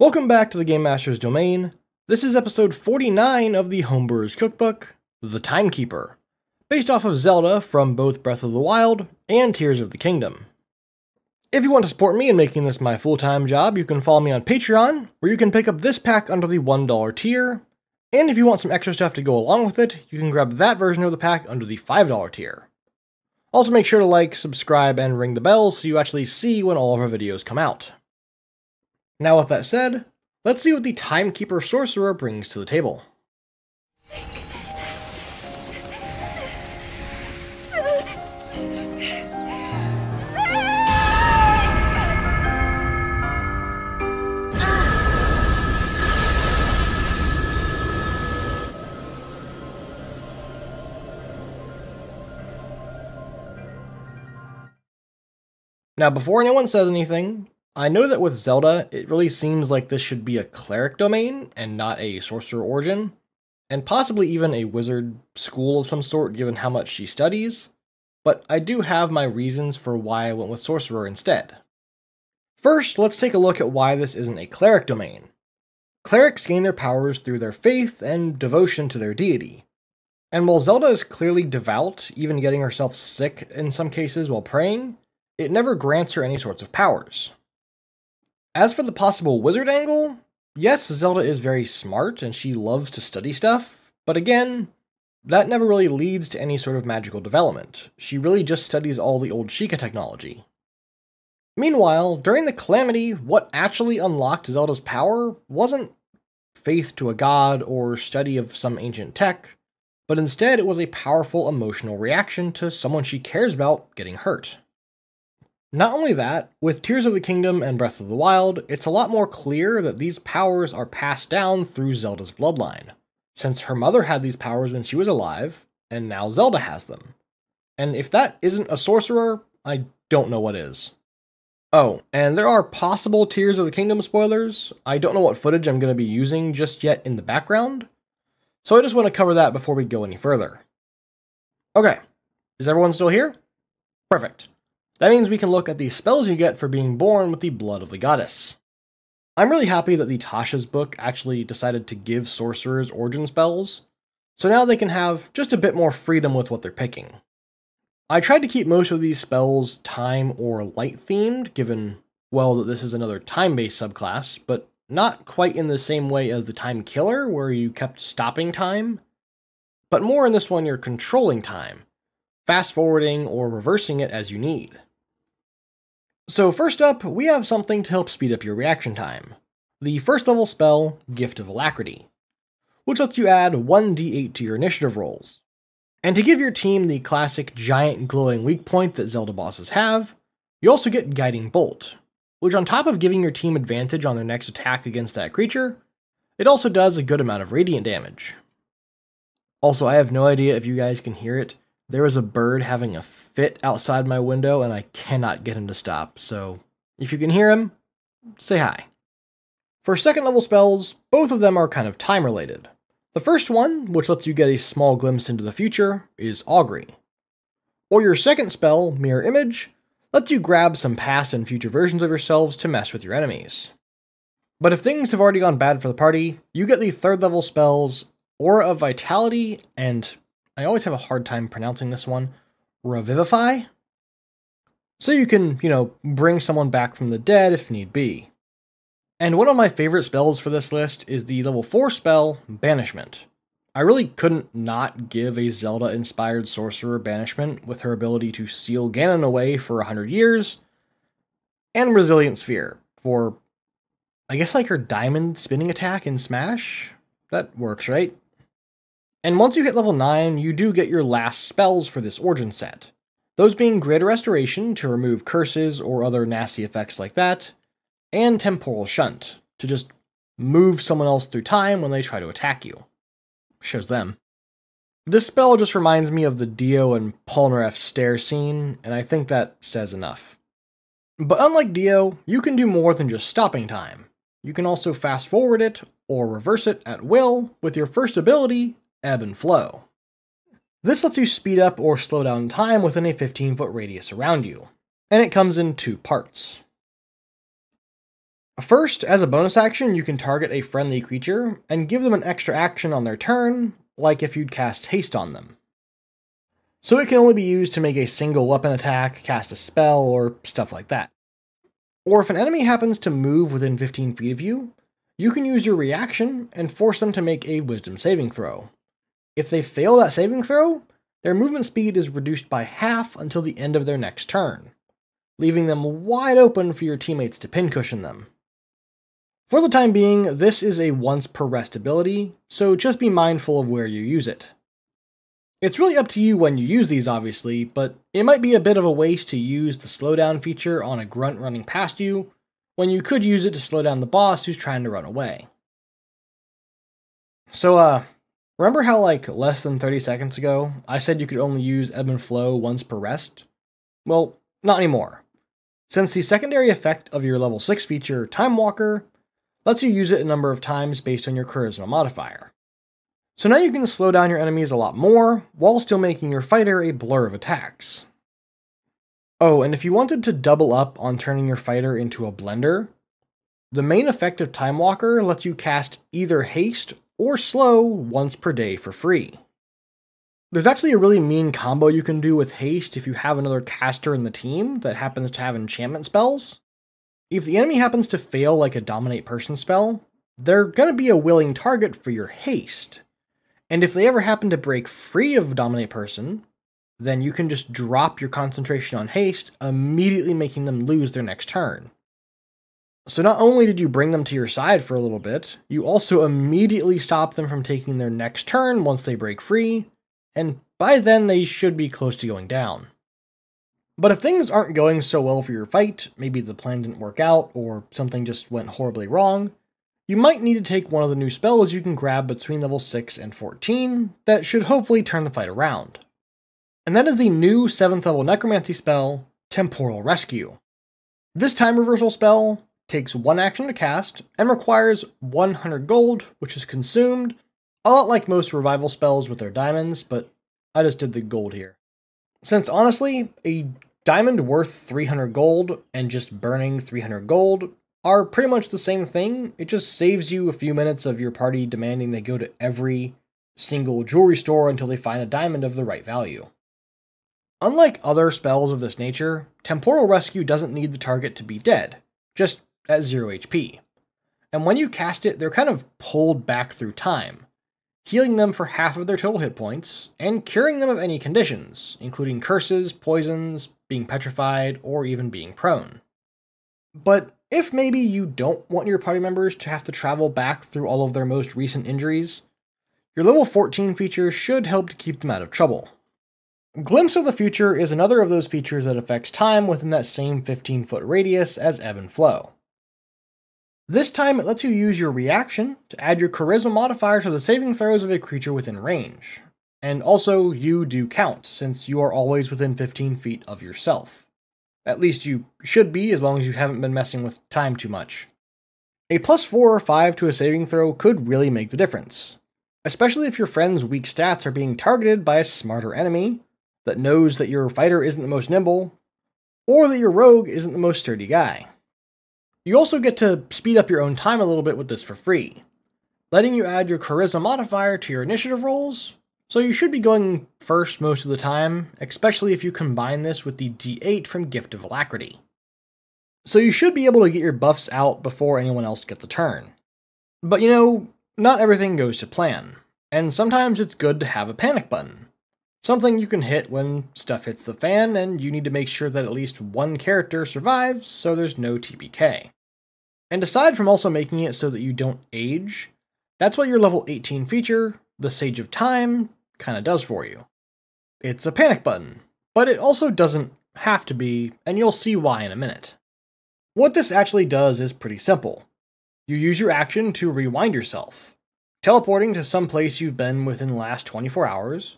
Welcome back to the Game Master's Domain. This is episode 49 of the Homebrewers Cookbook, The Timekeeper, based off of Zelda from both Breath of the Wild and Tears of the Kingdom. If you want to support me in making this my full time job, you can follow me on Patreon, where you can pick up this pack under the $1 tier. And if you want some extra stuff to go along with it, you can grab that version of the pack under the $5 tier. Also, make sure to like, subscribe, and ring the bell so you actually see when all of our videos come out. Now, with that said, let's see what the Timekeeper Sorcerer brings to the table. Now, before anyone says anything, I know that with Zelda, it really seems like this should be a cleric domain and not a sorcerer origin, and possibly even a wizard school of some sort given how much she studies, but I do have my reasons for why I went with sorcerer instead. First, let's take a look at why this isn't a cleric domain. Clerics gain their powers through their faith and devotion to their deity. And while Zelda is clearly devout, even getting herself sick in some cases while praying, it never grants her any sorts of powers. As for the possible wizard angle, yes, Zelda is very smart and she loves to study stuff, but again, that never really leads to any sort of magical development. She really just studies all the old Sheikah technology. Meanwhile, during the Calamity, what actually unlocked Zelda's power wasn't faith to a god or study of some ancient tech, but instead it was a powerful emotional reaction to someone she cares about getting hurt. Not only that, with Tears of the Kingdom and Breath of the Wild, it's a lot more clear that these powers are passed down through Zelda's bloodline, since her mother had these powers when she was alive, and now Zelda has them. And if that isn't a sorcerer, I don't know what is. Oh, and there are possible Tears of the Kingdom spoilers. I don't know what footage I'm going to be using just yet in the background, so I just want to cover that before we go any further. Okay, is everyone still here? Perfect. That means we can look at the spells you get for being born with the blood of the goddess. I'm really happy that the Tasha's book actually decided to give sorcerers origin spells, so now they can have just a bit more freedom with what they're picking. I tried to keep most of these spells time or light themed, given, well, that this is another time based subclass, but not quite in the same way as the Time Killer, where you kept stopping time, but more in this one you're controlling time, fast forwarding or reversing it as you need. So first up, we have something to help speed up your reaction time. The first level spell, Gift of Alacrity, which lets you add 1d8 to your initiative rolls. And to give your team the classic giant glowing weak point that Zelda bosses have, you also get Guiding Bolt, which on top of giving your team advantage on their next attack against that creature, it also does a good amount of radiant damage. Also, I have no idea if you guys can hear it, there is a bird having a fit outside my window and I cannot get him to stop. So if you can hear him, say hi. For second level spells, both of them are kind of time related. The first one, which lets you get a small glimpse into the future, is Augury. Or your second spell, Mirror Image, lets you grab some past and future versions of yourselves to mess with your enemies. But if things have already gone bad for the party, you get the third level spells Aura of Vitality and I always have a hard time pronouncing this one, Revivify. So you can, you know, bring someone back from the dead if need be. And one of my favorite spells for this list is the level 4 spell, Banishment. I really couldn't not give a Zelda inspired sorcerer Banishment with her ability to seal Ganon away for 100 years, and Resilient Sphere for, I guess, like her diamond spinning attack in Smash? That works, right? And once you hit level 9, you do get your last spells for this Origin set. Those being Greater Restoration to remove curses or other nasty effects like that, and Temporal Shunt to just move someone else through time when they try to attack you. Shows them. This spell just reminds me of the Dio and Polnareff stair scene, and I think that says enough. But unlike Dio, you can do more than just stopping time. You can also fast forward it or reverse it at will with your first ability, ebb and flow. This lets you speed up or slow down time within a 15 foot radius around you, and it comes in two parts. First, as a bonus action, you can target a friendly creature and give them an extra action on their turn, like if you'd cast haste on them. So it can only be used to make a single weapon attack, cast a spell, or stuff like that. Or if an enemy happens to move within 15 feet of you, you can use your reaction and force them to make a wisdom saving throw. If they fail that saving throw, their movement speed is reduced by half until the end of their next turn, leaving them wide open for your teammates to pincushion them. For the time being, this is a once per rest ability, so just be mindful of where you use it. It's really up to you when you use these, obviously, but it might be a bit of a waste to use the slowdown feature on a grunt running past you, when you could use it to slow down the boss who's trying to run away. So, uh, remember how, like, less than 30 seconds ago, I said you could only use Ebb and Flow once per rest? Well, not anymore. Since the secondary effect of your level 6 feature, Time Walker, lets you use it a number of times based on your Charisma modifier. So now you can slow down your enemies a lot more, while still making your fighter a blur of attacks. Oh, and if you wanted to double up on turning your fighter into a blender, the main effect of Time Walker lets you cast either haste or slow once per day for free. There's actually a really mean combo you can do with haste if you have another caster in the team that happens to have enchantment spells. If the enemy happens to fail like a dominate person spell, they're going to be a willing target for your haste, and if they ever happen to break free of Dominate Person, then you can just drop your concentration on haste, immediately making them lose their next turn. So not only did you bring them to your side for a little bit, you also immediately stop them from taking their next turn once they break free, and by then they should be close to going down. But if things aren't going so well for your fight, maybe the plan didn't work out, or something just went horribly wrong, you might need to take one of the new spells you can grab between level 6 and 14 that should hopefully turn the fight around. And that is the new 7th level Necromancy spell, Temporal Rescue. This time reversal spell takes one action to cast and requires 100 gold, which is consumed, a lot like most revival spells with their diamonds, but I just did the gold here. Since honestly, a diamond worth 300 gold and just burning 300 gold are pretty much the same thing. It just saves you a few minutes of your party demanding they go to every single jewelry store until they find a diamond of the right value. Unlike other spells of this nature, Temporal Rescue doesn't need the target to be dead, just at 0 HP. And when you cast it, they're kind of pulled back through time, healing them for half of their total hit points, and curing them of any conditions, including curses, poisons, being petrified, or even being prone. But if maybe you don't want your party members to have to travel back through all of their most recent injuries, your level 14 feature should help to keep them out of trouble. Glimpse of the Future is another of those features that affects time within that same 15 foot radius as Ebb and Flow. This time it lets you use your reaction to add your charisma modifier to the saving throws of a creature within range. And also, you do count, since you are always within 15 feet of yourself. At least you should be, as long as you haven't been messing with time too much. A plus 4 or 5 to a saving throw could really make the difference, especially if your friend's weak stats are being targeted by a smarter enemy that knows that your fighter isn't the most nimble, or that your rogue isn't the most sturdy guy. You also get to speed up your own time a little bit with this for free, letting you add your charisma modifier to your initiative rolls so you should be going first most of the time, especially if you combine this with the D8 from Gift of Alacrity. So you should be able to get your buffs out before anyone else gets a turn. But you know, not everything goes to plan, and sometimes it's good to have a panic button. Something you can hit when stuff hits the fan and you need to make sure that at least one character survives so there's no TPK. And aside from also making it so that you don't age, that's what your level 18 feature, the Sage of Time, kind of does for you. It's a panic button, but it also doesn't have to be, and you'll see why in a minute. What this actually does is pretty simple. You use your action to rewind yourself, teleporting to some place you've been within the last 24 hours,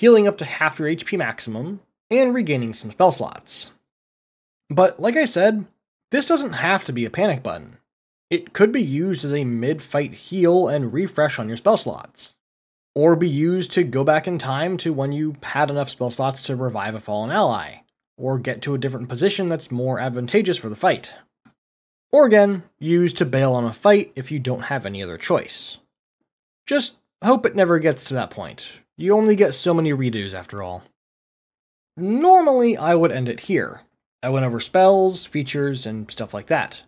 healing up to half your HP maximum, and regaining some spell slots. But like I said, this doesn't have to be a panic button. It could be used as a mid fight heal and refresh on your spell slots or be used to go back in time to when you had enough spell slots to revive a fallen ally, or get to a different position that's more advantageous for the fight. Or again, used to bail on a fight if you don't have any other choice. Just hope it never gets to that point. You only get so many redos after all. Normally, I would end it here. I went over spells, features, and stuff like that.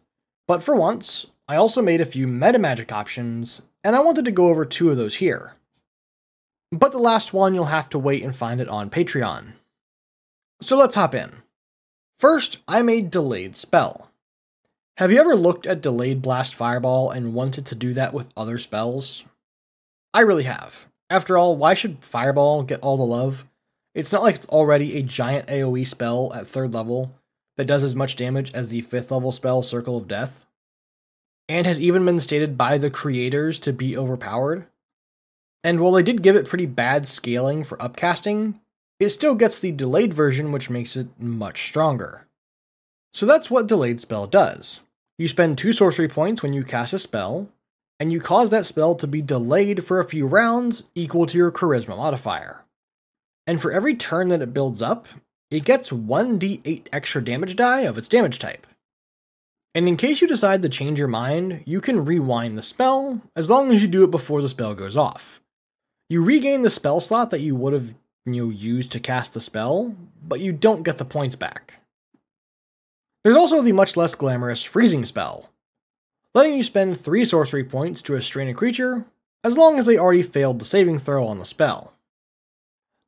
But for once, I also made a few meta magic options, and I wanted to go over two of those here. But the last one you'll have to wait and find it on Patreon. So let's hop in. First, I made Delayed Spell. Have you ever looked at Delayed Blast Fireball and wanted to do that with other spells? I really have. After all, why should Fireball get all the love? It's not like it's already a giant AoE spell at 3rd level that does as much damage as the 5th level spell Circle of Death, and has even been stated by the creators to be overpowered. And while they did give it pretty bad scaling for upcasting, it still gets the delayed version, which makes it much stronger. So that's what Delayed Spell does. You spend two sorcery points when you cast a spell, and you cause that spell to be delayed for a few rounds equal to your Charisma modifier. And for every turn that it builds up, it gets 1d8 extra damage die of its damage type. And in case you decide to change your mind, you can rewind the spell, as long as you do it before the spell goes off. You regain the spell slot that you would have you know, used to cast the spell, but you don't get the points back. There's also the much less glamorous freezing spell, letting you spend 3 sorcery points to restrain a creature, as long as they already failed the saving throw on the spell.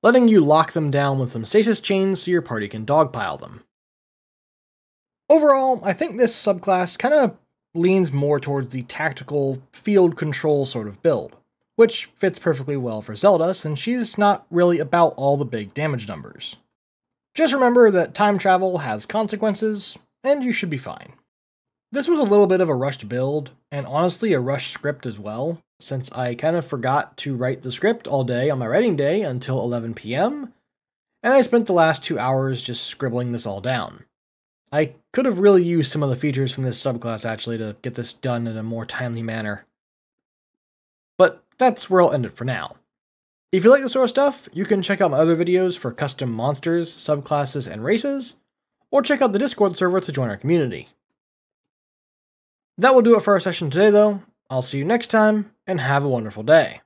Letting you lock them down with some stasis chains so your party can dogpile them. Overall, I think this subclass kind of leans more towards the tactical, field control sort of build which fits perfectly well for Zelda since she's not really about all the big damage numbers. Just remember that time travel has consequences, and you should be fine. This was a little bit of a rushed build, and honestly a rushed script as well, since I kind of forgot to write the script all day on my writing day until 11 p.m., and I spent the last two hours just scribbling this all down. I could have really used some of the features from this subclass actually to get this done in a more timely manner. But that's where I'll end it for now. If you like this sort of stuff, you can check out my other videos for custom monsters, subclasses, and races, or check out the Discord server to join our community. That will do it for our session today, though. I'll see you next time, and have a wonderful day.